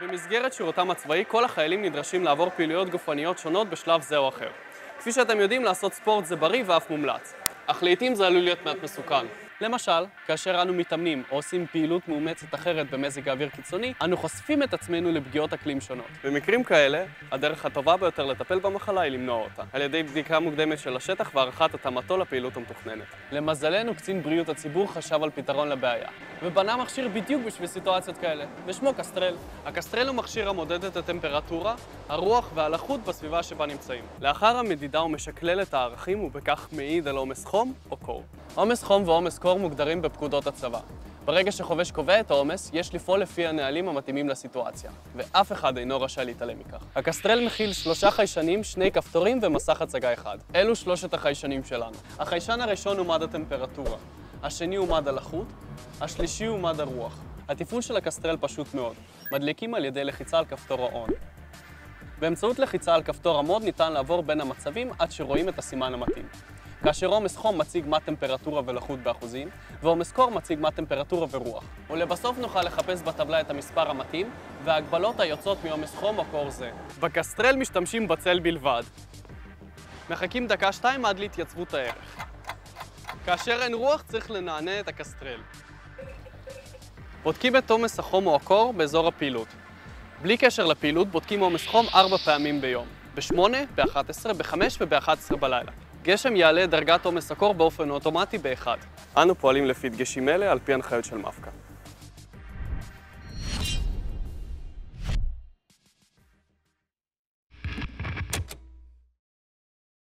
במסגרת שירותם הצבאי, כל החיילים נדרשים לעבור פעילויות גופניות שונות בשלב זה או אחר. כפי שאתם יודעים, לעשות ספורט זה בריא ואף מומלץ. אך לעיתים זה עלול להיות מעט מסוכן. למשל, כאשר אנו מתאמנים או עושים פעילות מאומצת אחרת במזג האוויר קיצוני, אנו חושפים את עצמנו לפגיעות אקלים שונות. במקרים כאלה, הדרך הטובה ביותר לטפל במחלה היא למנוע אותה, על ידי בדיקה מוקדמת של השטח והערכת התאמתו לפעילות המתוכננת. למזלנו, קצין בריאות הציבור חשב על פתרון לבעיה, ובנה מכשיר בדיוק בשביל סיטואציות כאלה, ושמו קסטרל. הקסטרל הוא מכשיר המודד את הטמפרטורה, הרוח והלחות בסביבה שבה נמצאים. לאחר המדידה הוא משקלל את הערכים ובכך מעיד על עומס חום או קור. עומס חום ועומס קור מוגדרים בפקודות הצבא. ברגע שחובש קובע את העומס, יש לפעול לפי הנהלים המתאימים לסיטואציה, ואף אחד אינו רשאי להתעלם מכך. הקסטרל מכיל שלושה חיישנים, שני כפתורים ומסך הצגה אחד. אלו שלושת החיישנים שלנו. החיישן הראשון הוא מד הטמפרטורה, השני הוא מד הלחות, השלישי הוא מד הרוח. התפעול של הקסטרל פשוט מאוד. מדליקים על ידי לחיצה על כפתור ה-on. באמצעות לחיצה על כפתור המוד ניתן לעבור בין המצבים עד שרואים את הסימן המתאים. כאשר עומס חום מציג מה טמפרטורה ולחות באחוזים, ועומס קור מציג מה טמפרטורה ורוח. ולבסוף נוכל לחפש בטבלה את המספר המתאים, וההגבלות היוצאות מעומס חום או קור זה. בקסטרל משתמשים בצל בלבד. מחכים דקה-שתיים עד להתייצבות הערך. כאשר אין רוח צריך לנענע את הקסטרל. בודקים את עומס החום או הקור באזור הפעילות. בלי קשר לפעילות בודקים עומס חום ארבע פעמים ביום. ב-8, ב-11, ב-5 וב-11 בלילה. גשם יעלה דרגת עומס הקור באופן אוטומטי ב-1. אנו פועלים לפי דגשים אלה על פי הנחיות של מפק"א.